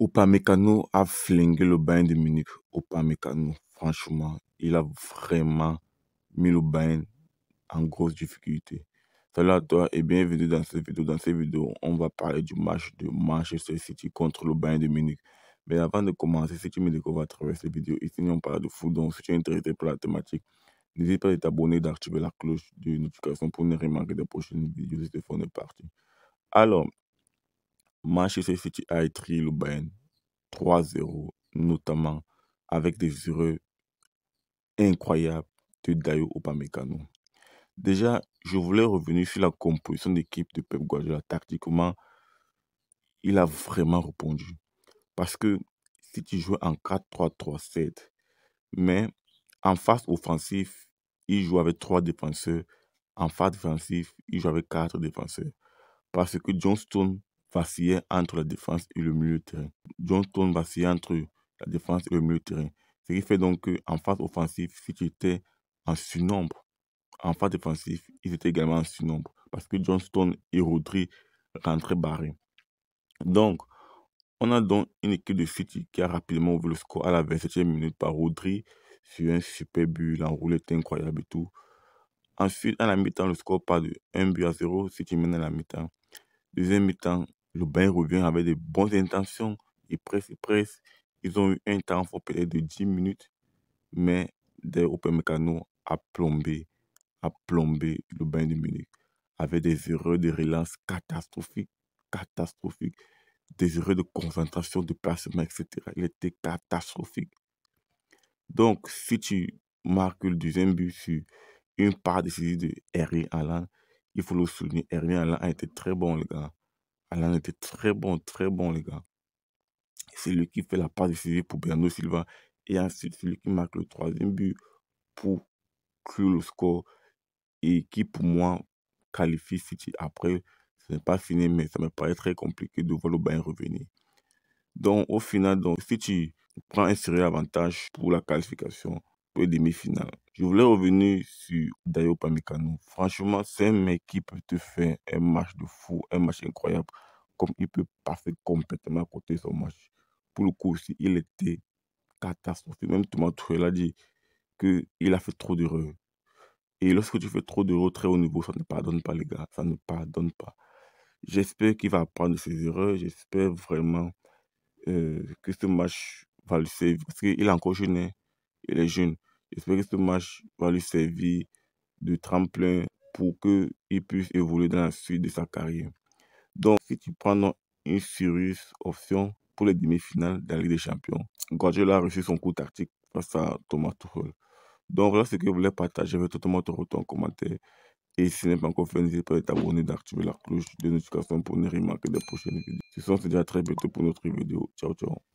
Upamecano a flingué le Bayern de Munich. Upamecano, franchement, il a vraiment mis le Bayern en grosse difficulté. Salut à toi et bienvenue dans cette vidéo. Dans cette vidéo, on va parler du match de Manchester City contre le Bayern de Munich. Mais avant de commencer, si tu me découvres à travers cette vidéo, ici on parle de foot, donc si tu es intéressé par la thématique, n'hésite pas à t'abonner, d'activer la cloche de notification pour ne rien manquer des prochaines vidéos. C'est on est parti. Alors, Manchester City a étri le Bayern 3-0, notamment avec des erreurs incroyables de Dayo Upamecano. Déjà, je voulais revenir sur la composition d'équipe de Pep Guardiola. Tactiquement, il a vraiment répondu. Parce que City jouait en 4-3-3-7, mais en phase offensive, il joue avec trois défenseurs. En phase défensive, il joue avec quatre défenseurs. Parce que John Stone vacillait entre la défense et le milieu de terrain. John Stone vacillait entre la défense et le milieu de terrain. Ce qui fait donc qu'en phase offensive, si tu étais en surnombre, en phase défensive, ils étaient également en surnombre. Parce que John Stone et Rodri rentraient barrés. Donc, on a donc une équipe de City qui a rapidement ouvert le score à la 27e minute par Rodri sur un super but, l'enroulette incroyable et tout. Ensuite, à la mi-temps, le score part de 1 but à 0, City mène à la mi-temps. Deuxième mi-temps, le Bayern revient avec de bonnes intentions. Ils pressent, ils pressent. Ils ont eu un temps fort de 10 minutes. Mais des Mécano a plombé, plombé le Bayern de Munich. Avec des erreurs de relance catastrophiques, catastrophiques. Des erreurs de concentration, de placement, etc. Il était catastrophique. Donc, si tu marques le deuxième but sur une part décisive de Erling Haaland, il faut le souligner. Erling Haaland a été très bon, les gars. Haaland était très bon, très bon, les gars. C'est lui qui fait la part décisive pour Bernardo Silva. Et ensuite, c'est lui qui marque le troisième but pour clore le score. Et qui, pour moi, qualifie City. Après, ce n'est pas fini, mais ça me paraît très compliqué de voir le Bayern revenir. Donc, au final, donc, si tu prends un sérieux avantage pour la qualification demi-finales, je voulais revenir sur Dayo Pamecano. Franchement, c'est un mec qui peut te faire un match de fou, un match incroyable, comme il peut passer complètement à côté de son match. Pour le coup aussi, il était catastrophique. Même Thomas Tuchel a dit qu'il a fait trop d'erreurs. Et lorsque tu fais trop d'erreurs très haut niveau, ça ne pardonne pas, les gars. Ça ne pardonne pas. J'espère qu'il va apprendre ses erreurs. J'espère vraiment euh, que ce match va lui servir. Parce qu'il est encore jeune. Hein. Il est jeune. J'espère que ce match va lui servir de tremplin pour qu'il puisse évoluer dans la suite de sa carrière. Donc, si tu prends une sérieuse option pour les demi-finales de la Ligue des Champions, Guardiola a reçu son coup tactique face à Thomas Tuchel. Donc, voilà ce que je voulais partager avec toi. Thomas retour en commentaire. Et si ce n'est pas encore fait, n'hésitez pas à t'abonner, d'activer la cloche de notification pour ne rien manquer des prochaines vidéos. Ce c'est déjà très bientôt pour notre vidéo. Ciao, ciao.